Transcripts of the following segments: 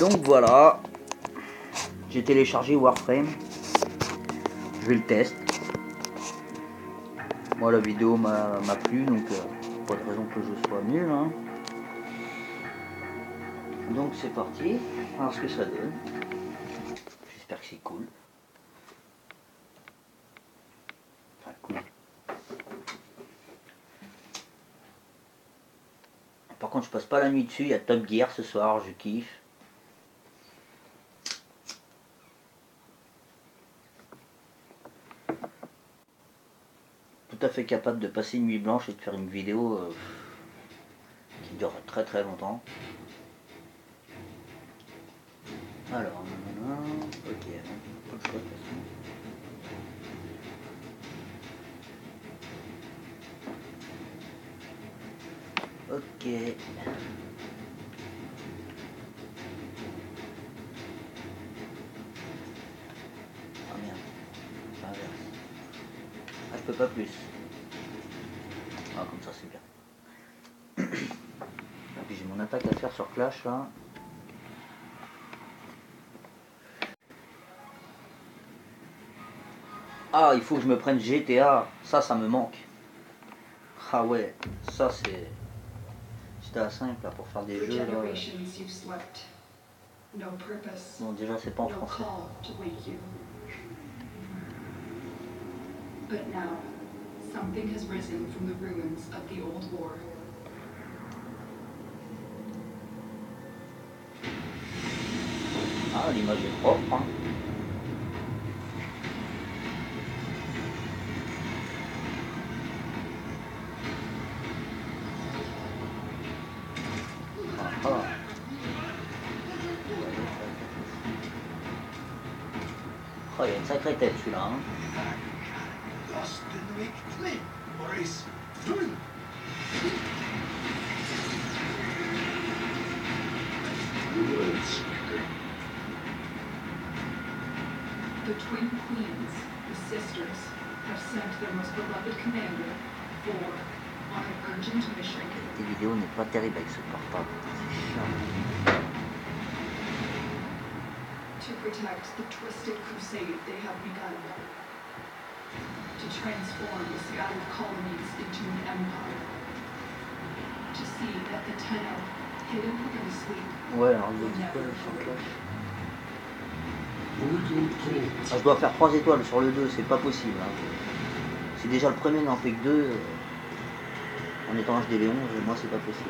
Donc voilà, j'ai téléchargé Warframe. Je vais le tester. Moi la vidéo m'a plu donc euh, pas de raison que je sois nul. Hein. Donc c'est parti, on va voir ce que ça donne. J'espère que c'est cool. Cool. Par contre je passe pas la nuit dessus, il y a Top Gear ce soir, je kiffe. Tout à fait capable de passer une nuit blanche et de faire une vidéo euh, qui dure très très longtemps. Alors, ok, façon. Ok. Ah merde. Inverse. Ah je peux pas plus. Ah comme ça c'est bien. Et puis j'ai mon attaque à faire sur Clash là. Ah il faut que je me prenne GTA. Ça ça me manque. Ah ouais, ça c'est. C'était à 5 là pour faire des jeux là. Bon déjà c'est pas en français. But now, something has risen from the ruins of the old war. Ah l'image est propre. Ah, ah. Oh, il y a une sacrée tête celui-là. Hein. Lost in the week, Maurice. The twin queens, the sisters, have sent their most beloved commander for on an urgent mission. Tes vidéos n'est pas terrible avec ce portable. C'est chiant. to protect the twisted crusade they have begun. To transform the scattered colonies into an empire. To see that the Tenno, hidden in sleep, Ouais, alors Clash Ah, Je dois faire 3 étoiles sur le 2, c'est pas possible. hein. Si déjà le premier n'en fait que 2, en étant HDV11, moi c'est pas possible.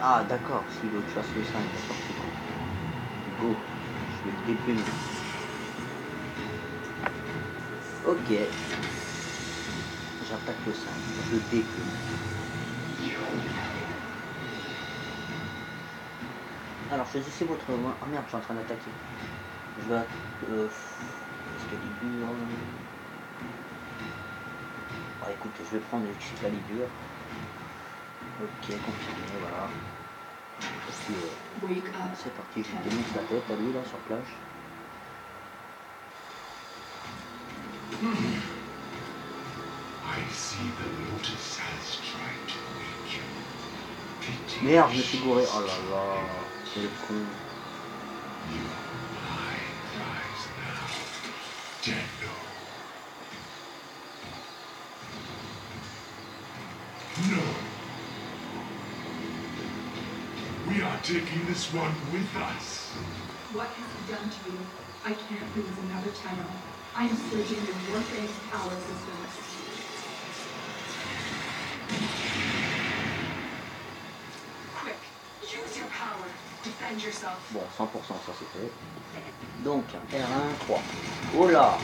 Ah d'accord, s'il veut que je fasse le 5, d'accord, c'est bon. Go, je vais le déplumer. Ok. J'attaque le 5, je déplume. Alors choisissez votre... Ah merde, je suis en train d'attaquer. Je vais... Euh... Excalibur... Ah écoute, je vais prendre Excalibur. Ok, confirmé, voilà. Euh, c'est parti, je démonte la tête à lui là sur plage. I see the Lotus has tried to wake you. Pity Merde, je me suis gouré. Oh là là, c'est le con. you. My prize now. Tenno. No. We are taking this one with us. What has he done to you? I can't lose another Tenno. I your Warface power systems. Bon, 100% ça c'est fait. Donc, R1, 3. Oh là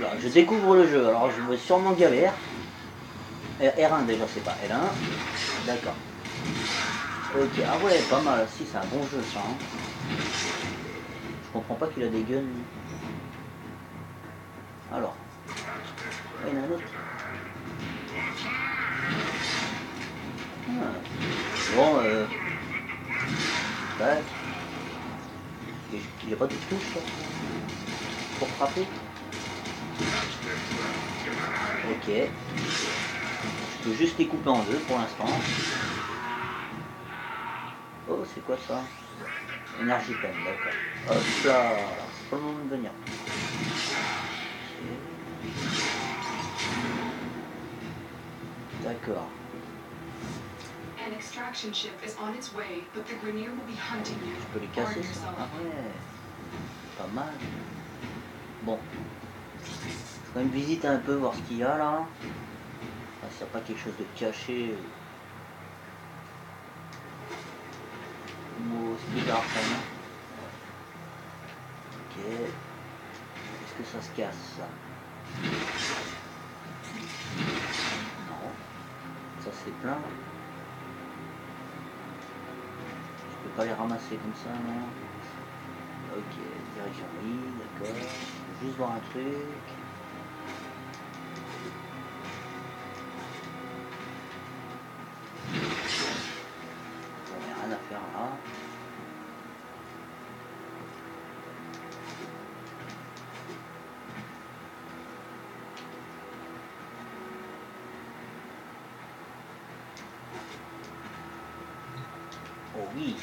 Là, je découvre le jeu, alors je vais sûrement galère. R- R1 déjà, c'est pas L1. D'accord. Ok, ah ouais, pas mal. Si, c'est un bon jeu ça. hein. Je comprends pas qu'il a des guns. Alors. Il y en a un autre. Ah. Bon, euh. Et Il n'y a pas de touche Pour frapper Ok. Je peux juste les couper en deux pour l'instant. Oh, c'est quoi ça? Énergie peine, d'accord. Hop là, c'est pas le moment de venir. D'accord. An extraction ship is on its way, but the Grineer will be hunting you. Je peux les casser ça. Ah ouais. Pas mal. Bon. Faut quand même visiter un peu, voir ce qu'il y a là. Ah, S'il n'y a pas quelque chose de caché. Speeder arcana. Ok. Est-ce que ça se casse ça? Non. Ça c'est plein. Je peux pas les ramasser comme ça, non? Ok, direction oui, d'accord. Juste voir un truc. Oh oui,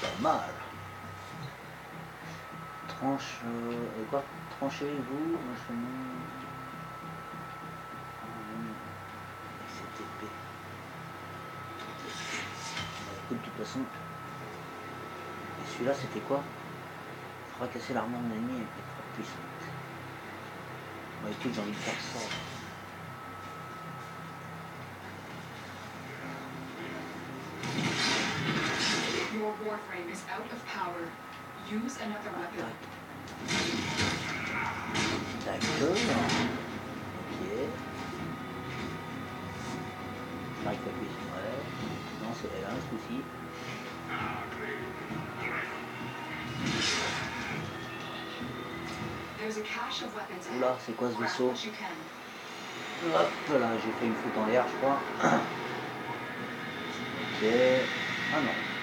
pas mal. Tranche. Euh, quoi? Tranchez-vous. Ah. Avec cette épée. Bah, de toute façon. Et celui-là, c'était quoi? Fracasser l'armure de l'ennemi est trop puissante. Bon, écoute, j'ai envie de faire ça. Your warframe is out of power. Use another weapon. D'accord. Ok. J'arrive pas plus. Ouais. Non, c'est L1 ce coup-ci. There's a cache of weapons ahead. Oula, c'est quoi ce vaisseau. Hop là, j'ai fait une faute en l'air, je crois. Ok. Ah non.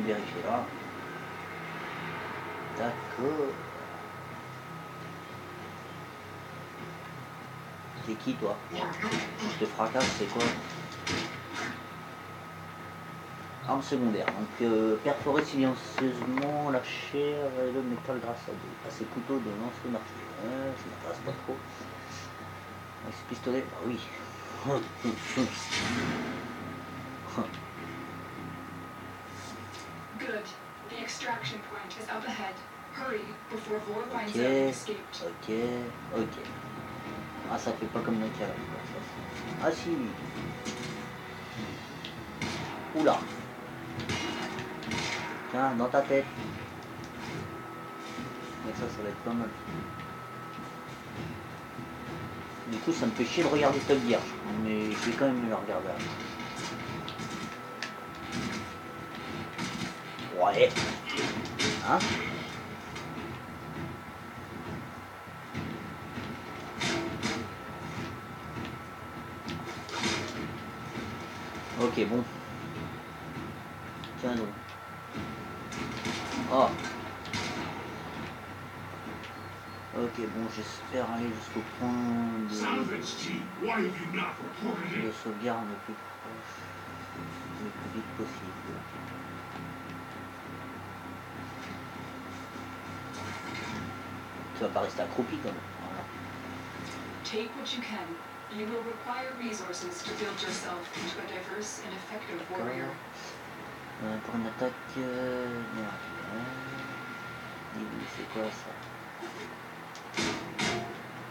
Vérifier là. D'accord. T'es qui toi? Je te fracasse, c'est quoi? Arme secondaire. Donc euh, perforer silencieusement la chair et le métal grâce à des, à ces couteaux de lance martier. Ouais, ça m'intéresse pas trop. Avec ce pistolet, bah oui. Ok, ok, ok. Ah, ça fait pas comme le cas là. Ah si. Oula. Tiens, dans ta tête. Mais ça, ça va être pas mal. Du coup, ça me fait chier de regarder Top Gear, mais je vais quand même le regarder. Ouais. Hein? Ok, bon. Tiens donc. Oh. Ok, bon, j'espère aller jusqu'au point de, de sauvegarde le plus proche, le plus vite possible. Tu vas pas rester accroupi quand même. Take what you can. You will require resources to build yourself into a diverse and effective warrior. Euh, pour une attaque. Euh, merde, hein. C'est quoi ça?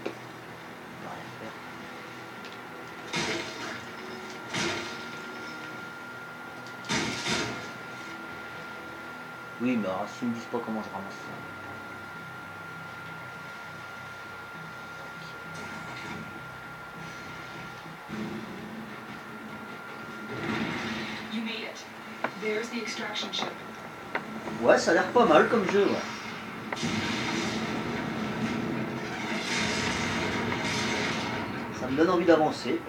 On va rien faire. Oui, mais alors s'ils me disent pas comment je ramasse ça. Ouais, ça a l'air pas mal comme jeu, ouais. Ça me donne envie d'avancer.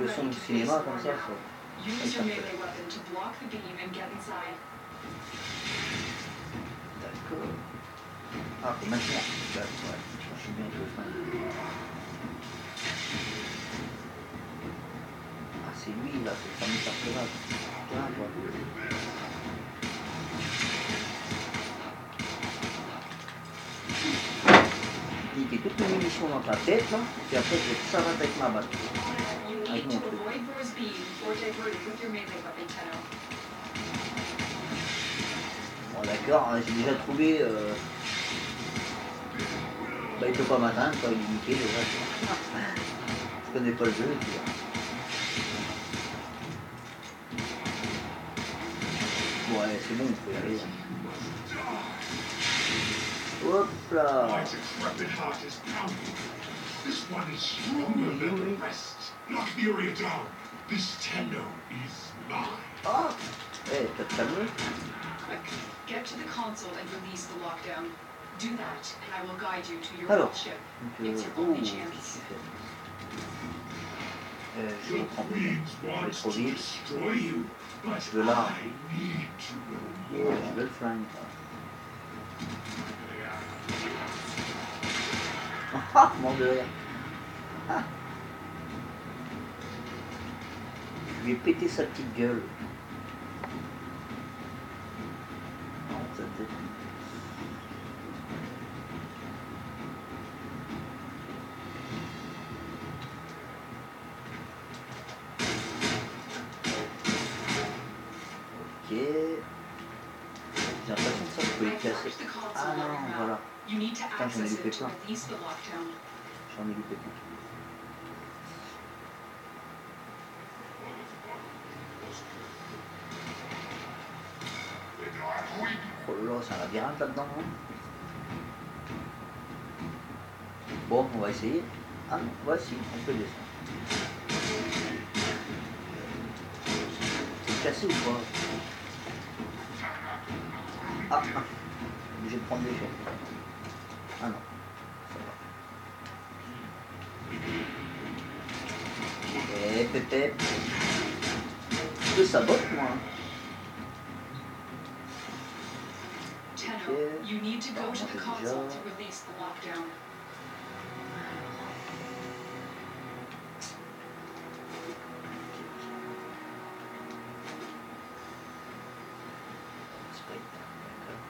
Le son du cinéma comme ça, ça. Use your melee weapon to block the beam and get inside. D'accord. Ah, maintenant. Ouais, je suis bien que le fin. C'est lui là, c'est le fameux personnage. Tiens, quoi. Il toutes les munitions dans ta tête là, puis après je vais te savate avec ma with your melee weapon, Tenno. Bon d'accord, hein, j'ai déjà trouvé. Euh... Bah il peut pas m'atteindre, il est niqué déjà. Je connais pas le jeu, et puis, decrepit heart is pounding. This one is stronger than the rest. Knock the area down. This Tenno is mine. Ah Eh, t'as te Quick, get to the console and release the lockdown. Do that, and I will guide you to your Alors. ship. It's your oh, only chance. euh, Je vais The prendre. Queens Je Je veux more. je veux le flingue. Ah, de rire. Ah. Je lui ai pété sa petite gueule. J'en ai loupé plus. Oh là là, c'est un labyrinthe là-dedans. hein. Bon, on va essayer. Ah non, voici, on peut descendre. C'est cassé ou pas? Ah, ah. obligé de prendre choses. Ah non, ça va. Eh, pépé. Je sabote moi. hein. Tenno, Okay. you need to go to the Déjà. console to release the lockdown. Sprint, d'accord.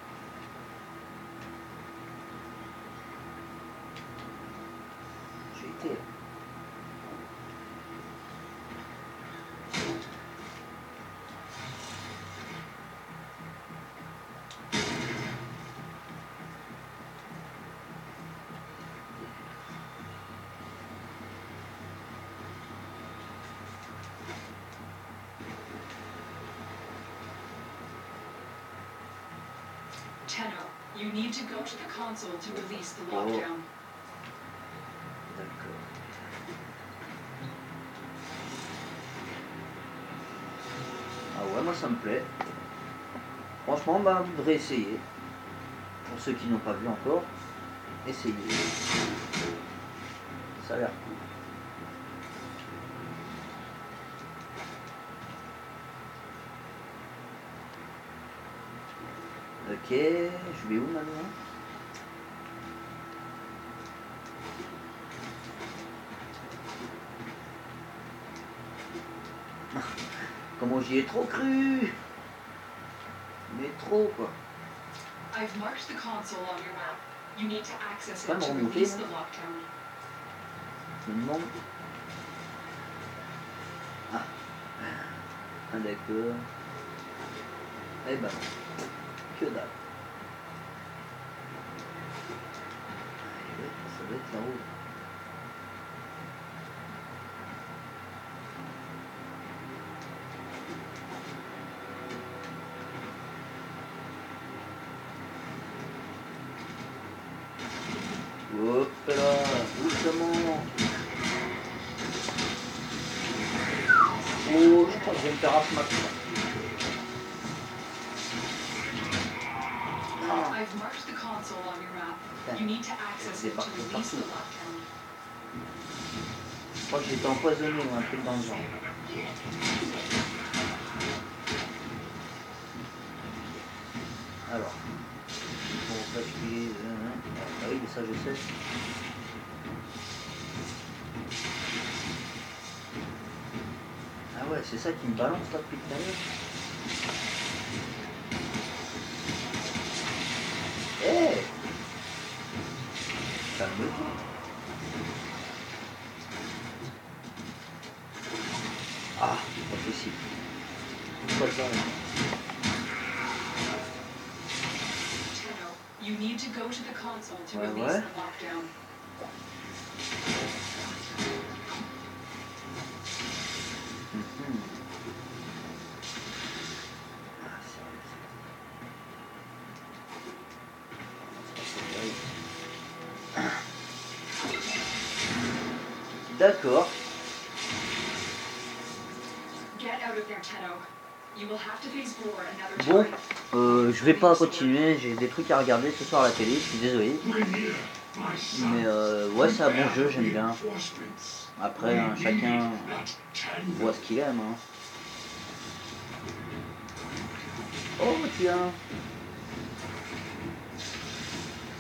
Tenno, you need to go to the console to release the Oh. lockdown. D'accord. Ah ouais, moi ça me plaît. Franchement, bah, vous devrez essayer. Pour ceux qui n'ont pas vu encore, essayez. Ça a l'air cool. Ok, je vais où maintenant? Comment j'y ai trop cru? Mais trop quoi. I've marked the console on your map. You need to access it to release the lockdown. Je me demande. Ah. Ah d'accord. Eh ben non. Que dalle. Ah, ouais, ça doit être là-haut. Hop là, doucement. Oh, je crois que je vais me faire asthmatique. Ah, I've marked the console on your map. Putain, You need to access c'est partout. lockdown. je crois que j'étais empoisonné ou un truc dans le genre. Alors, pour basculer, euh, hein. ah oui, mais ça je sais. Ah ouais, c'est ça qui me balance là depuis tout à l'heure. Ah, pas possible. Pas ça. You need to go to the console to Ouais, release ouais. the lockdown. Bon, euh, je vais pas continuer, j'ai des trucs à regarder ce soir à la télé, je suis désolé. Mais euh, ouais, c'est un bon jeu, j'aime bien. Après, hein, chacun voit ce qu'il aime. Hein. Oh tiens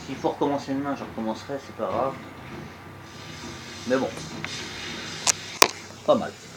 S'il faut recommencer demain, je recommencerai, c'est pas grave. Mais bon, pas mal.